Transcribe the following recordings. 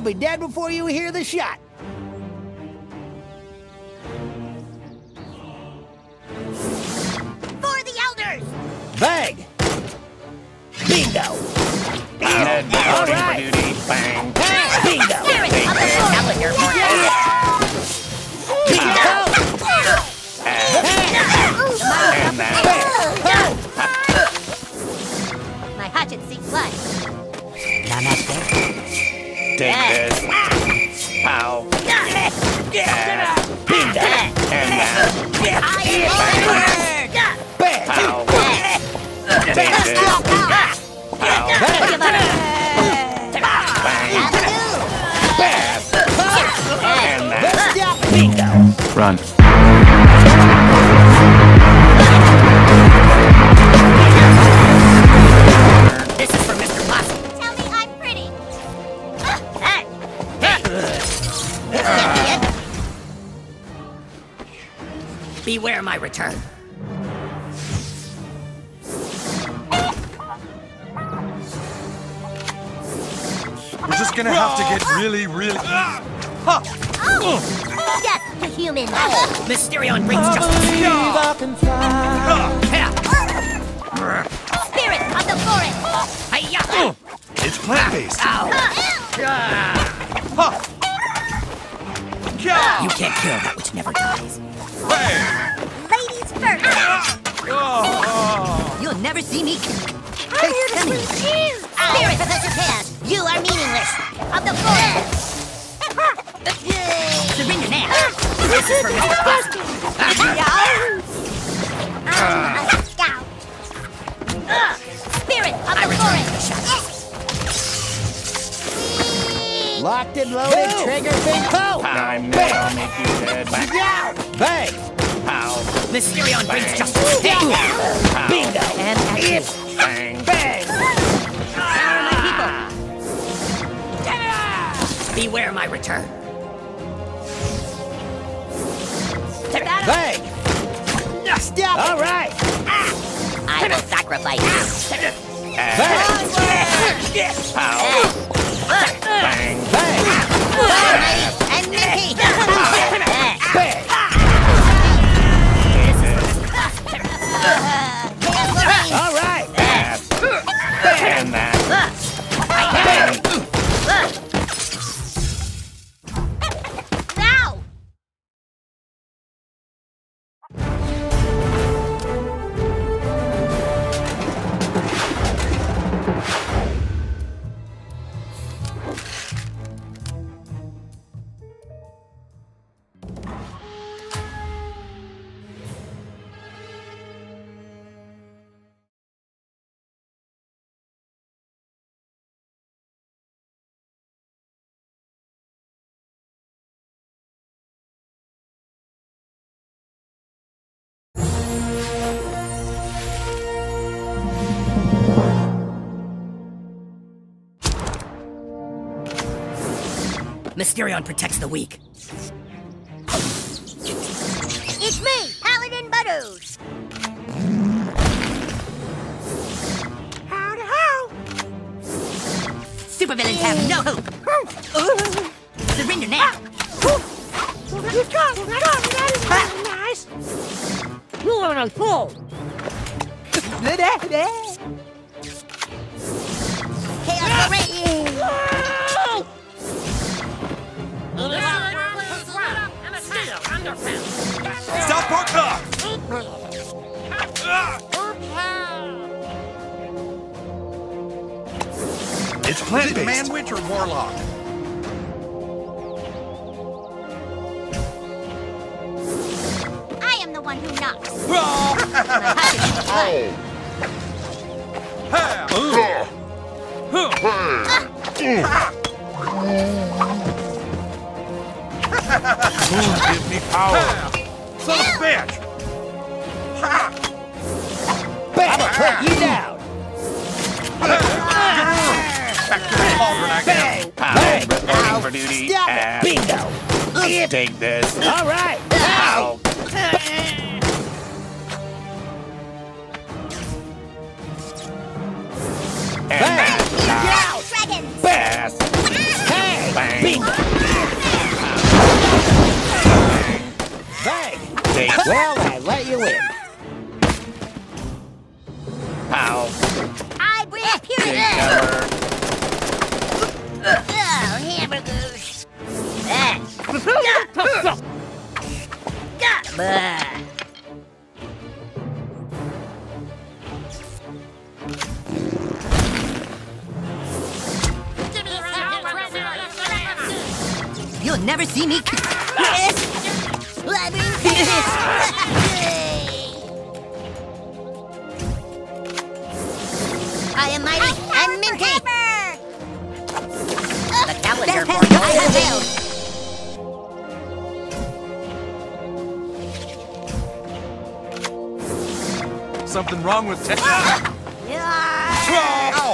You'll be dead before you hear the shot. Take this. Pow. Bingo! And that. Bang! Pow. Take this. Pow. Bang. And that. Run. We're gonna have to get really, really. Oh! Death to humans. Mysterion brings justice. Yeah. Spirit of the forest. Hi-ya. It's plant-based. Ow. Huh. You can't kill that which never dies. Hey. Ladies first. Oh, You'll never see me. I'm here to squeeze you. Spirit Professor Pan, you are meaningless. Of the forest. Surrender now. This is for Mr. Possum. I'm a scout. Spirit of the return forest. Locked and loaded, trigger bingo! Time now. I'll make you dead. Bang. Yeah! Bang! Pow. Mysterion brings justice. Pow. Bingo! And action. Beware my return. Bang! Stop! All right! I will sacrifice. Bang! Pow. Bang. Bang! Mysterion protects the weak. It's me, Paladin Butters. Howdy how. Supervillains have no hope. Surrender now. Ah. nice. You are a fool. Stop Parker! It's plant-based. Man, witch, or warlock? I am the one who knocks. Give me power. Son of a bitch! Bang! Put you down! Back to the cauldron I go. Bang! Pow. Bang! Reporting for duty. Stop it! And Bingo! Take this. All right! Pow. And Bang! that. Dragons. Bang! Ass. Hey! Well, I let you in. Pow. I bring Big purity. cover. Oh, hamburgers. Ah. Bah. You'll I am mighty and minty. The calendar That for has your got will. Something wrong with tech. Ah!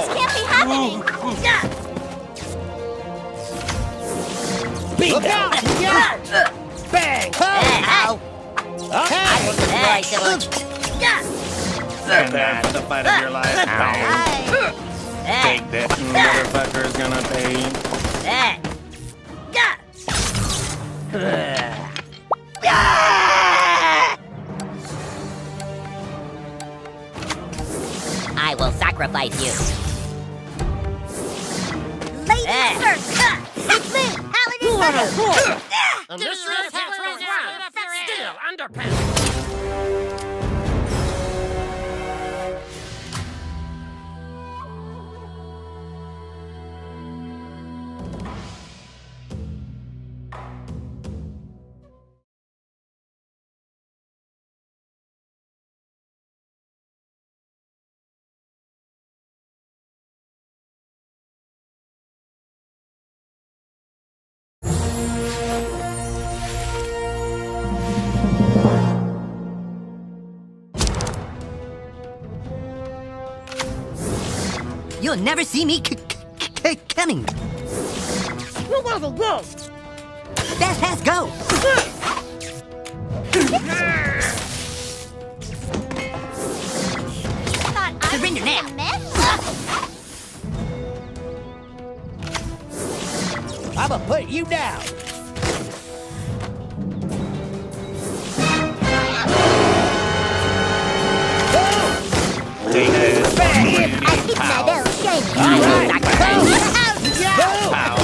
This can't be happening. Bingo! Bang! Okay! Hey, Sybil. And that for the fight of your life. Pow. Hey. Take this. Motherfucker's gonna pay. Hey. I will sacrifice you. Ladies first! It's me, Paladin Butter! And this is half round. Still underpants. You'll never see me c- c- c- coming. You gotta go. Fast, fast, go. Surrender now. I'ma put you down. Take this. Bang! I keep my bell shining. All right. Go! Go! Pow.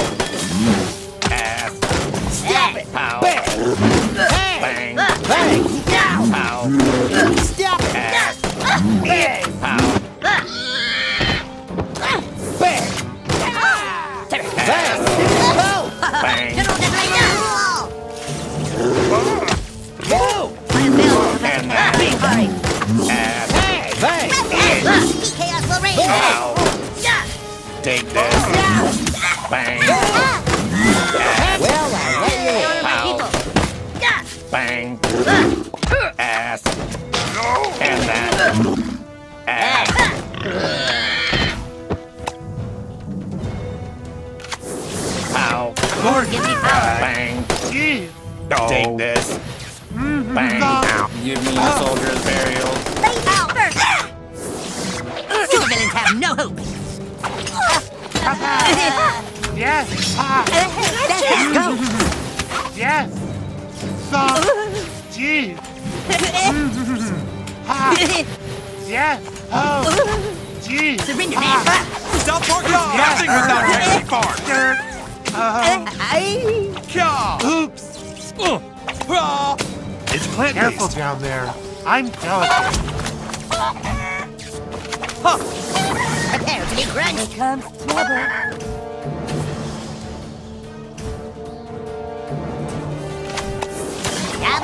Ass. Stop it! Pow. Bang! Bang! Bang. Bang! Pow. Stop it! Ass. Bang! Pow. Bang! Bang! Bang. That. Ass. Bang! Bang! Chaos will reign. Take this. Bang. Well, I. Bang. Ass. No. And that. Ass. Pow. Lord, Bang. jeez. Take this. Bang. Give me a soldier's burial. Super villains have no hope. Yes. Ah, Fast, fast, go. yes. Stop. Jeez. Ah, yes. Oh, jeez. Surrender Ah. Stop working on nothing without getting far. Uh, I... oops. Ah. It's plant Careful down there. I'm delicate. Prepare to be crunched. Here comes trouble.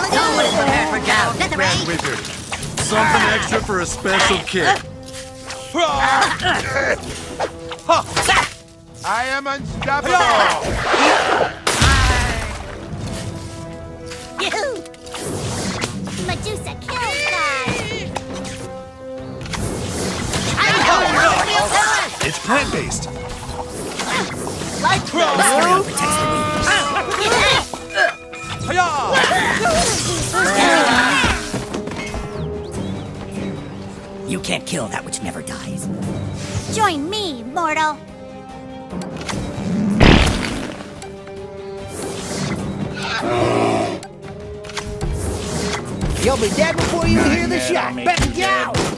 Someone prepare for down. That's right. Wizard. Something extra for a special uh, kid. Uh, uh, I am unstoppable. Yoo-hoo. Medusa kills guys. It's plant-based. Ground protects the wings. You can't kill that which never dies. Join me, mortal. You'll be dead before you hear the shot. make Better you go! dead.